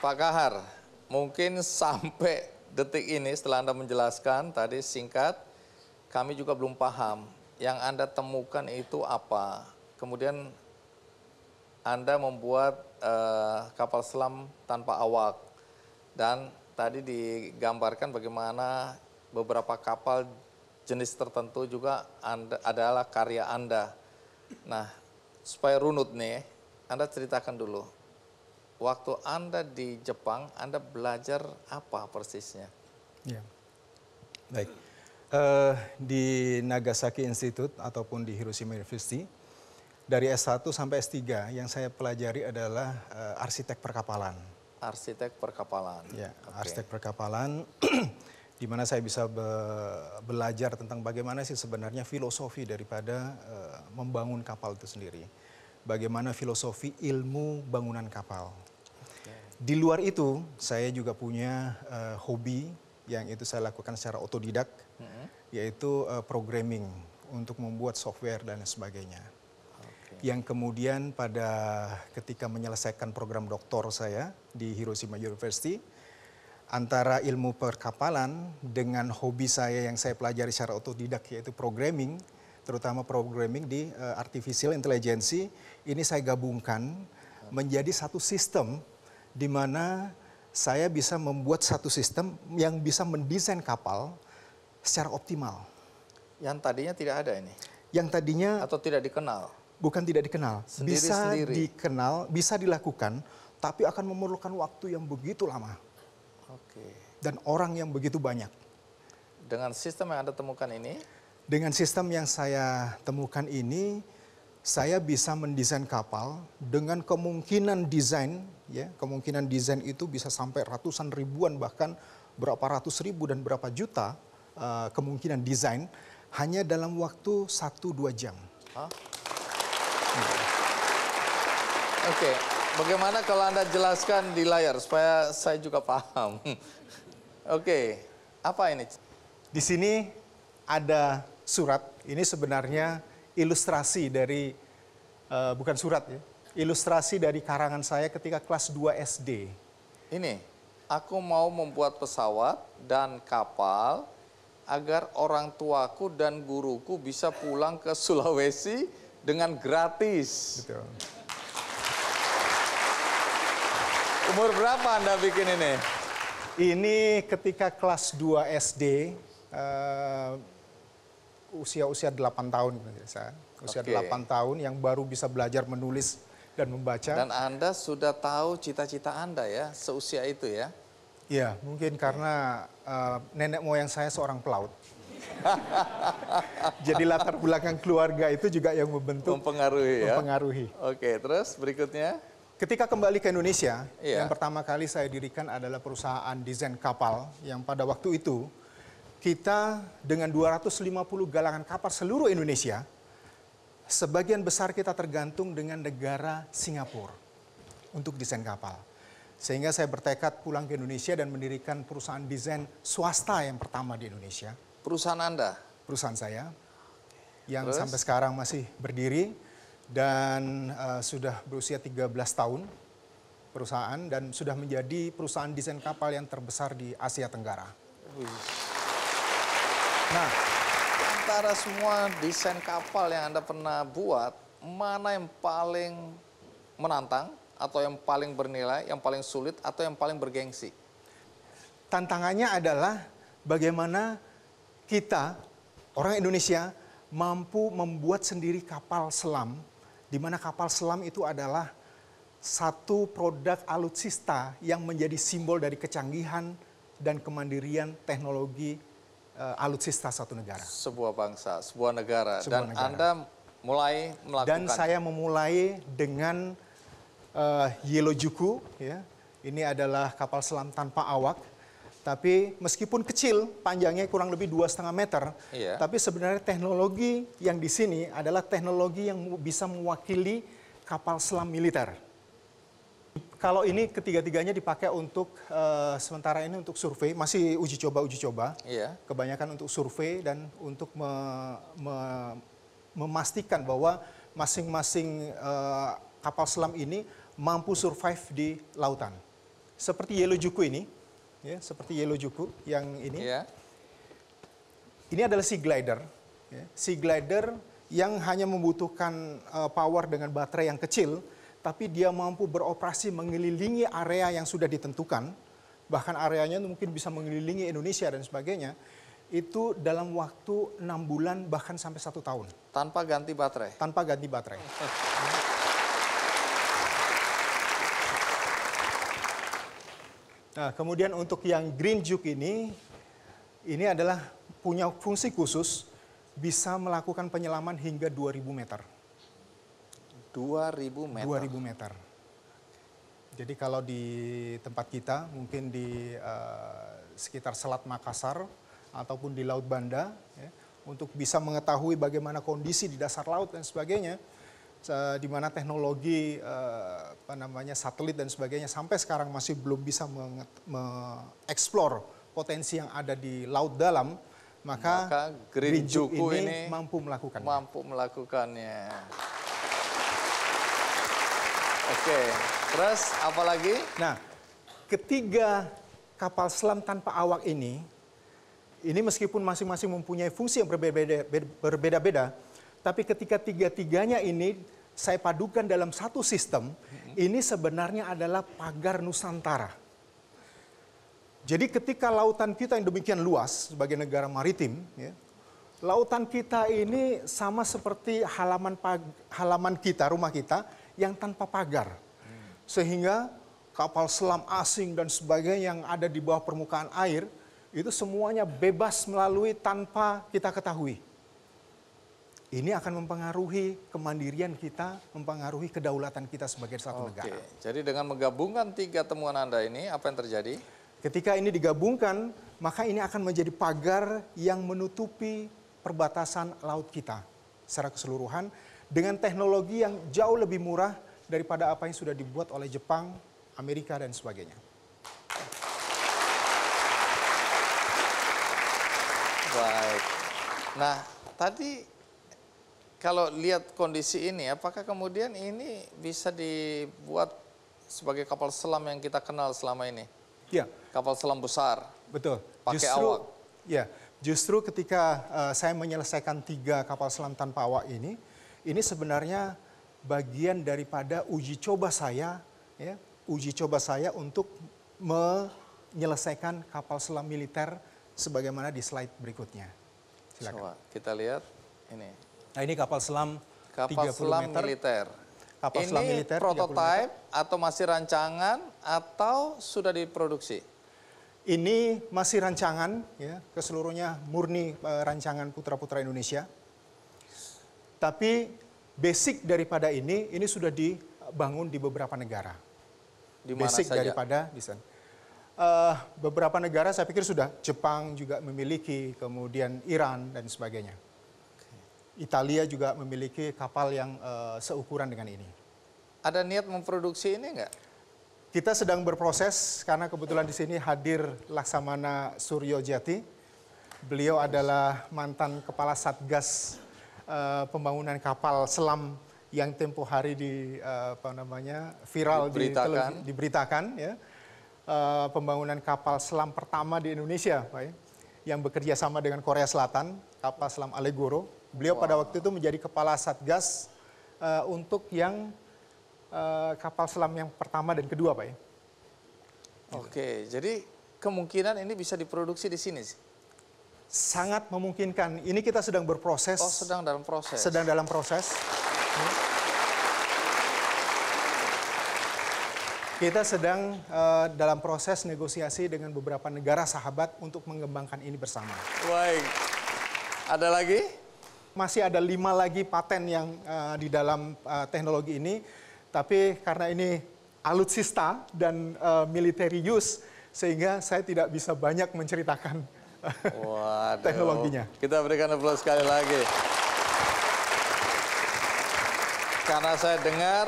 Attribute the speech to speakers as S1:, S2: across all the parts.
S1: Pak Kahar, mungkin sampai detik ini setelah Anda menjelaskan tadi singkat, kami juga belum paham yang Anda temukan itu apa. Kemudian Anda membuat uh, kapal selam tanpa awak dan tadi digambarkan bagaimana beberapa kapal jenis tertentu juga anda, adalah karya Anda. Nah, supaya runut nih, Anda ceritakan dulu waktu Anda di Jepang, Anda belajar apa persisnya?
S2: Ya. Baik. Uh, di Nagasaki Institute ataupun di Hiroshima University, dari S1 sampai S3 yang saya pelajari adalah uh, arsitek perkapalan.
S1: Arsitek perkapalan.
S2: Ya, okay. arsitek perkapalan di mana saya bisa be belajar tentang bagaimana sih sebenarnya filosofi daripada uh, membangun kapal itu sendiri. Bagaimana filosofi ilmu bangunan kapal. Di luar itu, saya juga punya uh, hobi yang itu saya lakukan secara otodidak, hmm. yaitu uh, programming untuk membuat software dan sebagainya. Okay. Yang kemudian pada ketika menyelesaikan program doktor saya di Hiroshima University, antara ilmu perkapalan dengan hobi saya yang saya pelajari secara otodidak yaitu programming, terutama programming di uh, artificial intelligence, ini saya gabungkan menjadi satu sistem di mana saya bisa membuat satu sistem yang bisa mendesain kapal secara optimal.
S1: Yang tadinya tidak ada ini?
S2: Yang tadinya...
S1: Atau tidak dikenal?
S2: Bukan tidak dikenal. Sendiri, bisa sendiri. dikenal, bisa dilakukan, tapi akan memerlukan waktu yang begitu lama. Oke. Dan orang yang begitu banyak.
S1: Dengan sistem yang Anda temukan ini?
S2: Dengan sistem yang saya temukan ini, saya bisa mendesain kapal dengan kemungkinan desain ya kemungkinan desain itu bisa sampai ratusan ribuan bahkan berapa ratus ribu dan berapa juta uh, kemungkinan desain hanya dalam waktu satu dua jam. Huh?
S1: Oke, okay. bagaimana kalau anda jelaskan di layar supaya saya juga paham. Oke, okay. apa ini?
S2: Di sini ada surat. Ini sebenarnya ilustrasi dari uh, bukan surat ya, ilustrasi dari karangan saya ketika kelas 2 SD.
S1: Ini, aku mau membuat pesawat dan kapal agar orang tuaku dan guruku bisa pulang ke Sulawesi dengan gratis. Betul. Umur berapa Anda bikin ini?
S2: Ini ketika kelas 2 SD, uh, usia-usia 8 tahun saya. Usia okay. 8 tahun yang baru bisa belajar menulis dan membaca.
S1: Dan Anda sudah tahu cita-cita Anda ya, seusia itu ya?
S2: Iya, mungkin okay. karena uh, nenek moyang saya seorang pelaut. Jadi latar belakang keluarga itu juga yang membentuk
S1: mempengaruhi
S2: ya. Mempengaruhi.
S1: Oke, terus berikutnya?
S2: Ketika kembali ke Indonesia, iya. yang pertama kali saya dirikan adalah perusahaan desain kapal yang pada waktu itu kita dengan 250 galangan kapal seluruh Indonesia, sebagian besar kita tergantung dengan negara Singapura untuk desain kapal. Sehingga saya bertekad pulang ke Indonesia dan mendirikan perusahaan desain swasta yang pertama di Indonesia.
S1: Perusahaan Anda?
S2: Perusahaan saya, yang Terus? sampai sekarang masih berdiri dan uh, sudah berusia 13 tahun perusahaan dan sudah menjadi perusahaan desain kapal yang terbesar di Asia Tenggara.
S1: Nah, antara semua desain kapal yang Anda pernah buat, mana yang paling menantang atau yang paling bernilai, yang paling sulit atau yang paling bergengsi?
S2: Tantangannya adalah bagaimana kita, orang Indonesia, mampu membuat sendiri kapal selam, di mana kapal selam itu adalah satu produk alutsista yang menjadi simbol dari kecanggihan dan kemandirian teknologi uh, alutsista satu negara.
S1: Sebuah bangsa, sebuah negara. Sebuah Dan negara. Anda mulai melakukan.
S2: Dan saya memulai dengan uh, Yellow Juku, ya. Ini adalah kapal selam tanpa awak. Tapi meskipun kecil, panjangnya kurang lebih dua setengah meter, iya. tapi sebenarnya teknologi yang di sini adalah teknologi yang bisa mewakili kapal selam militer. Kalau ini ketiga-tiganya dipakai untuk uh, sementara ini untuk survei, masih uji coba uji coba. Iya. Kebanyakan untuk survei dan untuk me, me, memastikan bahwa masing-masing uh, kapal selam ini mampu survive di lautan. seperti Yellow Juku ini, ya, seperti Yellow Juku yang ini.
S1: Ya.
S2: Ini adalah Sea Glider. Ya. Sea Glider yang hanya membutuhkan uh, power dengan baterai yang kecil, tapi dia mampu beroperasi mengelilingi area yang sudah ditentukan, bahkan areanya mungkin bisa mengelilingi Indonesia dan sebagainya, itu dalam waktu enam bulan bahkan sampai satu tahun.
S1: Tanpa ganti baterai?
S2: Tanpa ganti baterai. Nah, kemudian untuk yang Green Juke ini, ini adalah punya fungsi khusus bisa melakukan penyelaman hingga 2000 meter.
S1: 2000 meter.
S2: 2000 meter. Jadi kalau di tempat kita mungkin di uh, sekitar Selat Makassar ataupun di Laut Banda ya, untuk bisa mengetahui bagaimana kondisi di dasar laut dan sebagainya di mana teknologi uh, apa namanya satelit dan sebagainya sampai sekarang masih belum bisa mengeksplor potensi yang ada di laut dalam maka,
S1: maka Green Juku ini,
S2: ini mampu melakukannya.
S1: Mampu melakukannya. Oke, terus apa lagi?
S2: Nah, ketiga kapal selam tanpa awak ini, ini meskipun masing-masing mempunyai fungsi yang berbeda-beda, tapi ketika tiga-tiganya ini saya padukan dalam satu sistem, ini sebenarnya adalah pagar Nusantara. Jadi ketika lautan kita yang demikian luas sebagai negara maritim, ya, lautan kita ini sama seperti halaman halaman kita, rumah kita yang tanpa pagar. Sehingga kapal selam asing dan sebagainya yang ada di bawah permukaan air, itu semuanya bebas melalui tanpa kita ketahui ini akan mempengaruhi kemandirian kita, mempengaruhi kedaulatan kita sebagai satu Oke. negara.
S1: Jadi dengan menggabungkan tiga temuan Anda ini, apa yang terjadi?
S2: Ketika ini digabungkan, maka ini akan menjadi pagar yang menutupi perbatasan laut kita secara keseluruhan dengan teknologi yang jauh lebih murah daripada apa yang sudah dibuat oleh Jepang, Amerika, dan sebagainya.
S1: Baik. Nah, tadi kalau lihat kondisi ini, apakah kemudian ini bisa dibuat sebagai kapal selam yang kita kenal selama ini?
S2: Ya.
S1: Kapal selam besar.
S2: Betul.
S1: Pakai justru, awak.
S2: Ya, justru ketika uh, saya menyelesaikan tiga kapal selam tanpa awak ini, ini sebenarnya bagian daripada uji coba saya, ya, uji coba saya untuk menyelesaikan kapal selam militer sebagaimana di slide berikutnya.
S1: Silakan. Coba kita lihat ini.
S2: Nah ini kapal selam
S1: kapal 30 selam meter. militer. Kapal ini selam militer prototype atau masih rancangan atau sudah diproduksi?
S2: Ini masih rancangan ya, ke seluruhnya murni uh, rancangan putra-putra Indonesia. Tapi basic daripada ini ini sudah dibangun di beberapa negara.
S1: Di mana
S2: basic
S1: saja?
S2: daripada desain. Uh, beberapa negara saya pikir sudah Jepang juga memiliki, kemudian Iran dan sebagainya. Italia juga memiliki kapal yang uh, seukuran dengan ini.
S1: Ada niat memproduksi ini enggak?
S2: Kita sedang berproses karena kebetulan di sini hadir Laksamana Suryo Jati. Beliau adalah mantan kepala Satgas uh, pembangunan kapal selam yang tempo hari di uh, apa namanya viral diberitakan, di diberitakan ya. Uh, pembangunan kapal selam pertama di Indonesia, Pak, ya, yang bekerja sama dengan Korea Selatan, kapal selam Allegoro Beliau wow. pada waktu itu menjadi kepala satgas uh, untuk yang uh, kapal selam yang pertama dan kedua, Pak ya.
S1: Oke, jadi kemungkinan ini bisa diproduksi di sini sih?
S2: Sangat memungkinkan. Ini kita sedang berproses.
S1: Oh, sedang dalam proses.
S2: Sedang dalam proses. Kita sedang uh, dalam proses negosiasi dengan beberapa negara sahabat untuk mengembangkan ini bersama.
S1: Baik. Ada lagi?
S2: masih ada lima lagi paten yang uh, di dalam uh, teknologi ini, tapi karena ini alutsista dan uh, military use, sehingga saya tidak bisa banyak menceritakan Waduh. teknologinya.
S1: Kita berikan aplaus sekali lagi. Karena saya dengar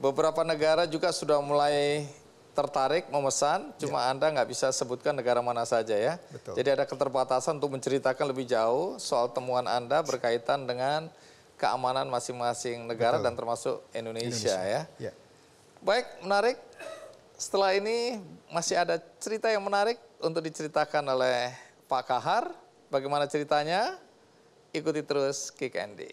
S1: beberapa negara juga sudah mulai tertarik memesan, cuma ya. Anda nggak bisa sebutkan negara mana saja ya. Betul. Jadi ada keterbatasan untuk menceritakan lebih jauh soal temuan Anda berkaitan dengan keamanan masing-masing negara Betul. dan termasuk Indonesia, Indonesia. ya. ya. Baik, menarik. Setelah ini masih ada cerita yang menarik untuk diceritakan oleh Pak Kahar. Bagaimana ceritanya? Ikuti terus Kick Andy.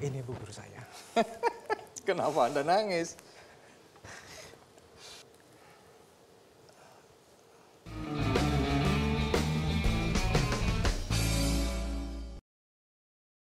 S2: Ini bu guru saya.
S1: Kenapa Anda nangis?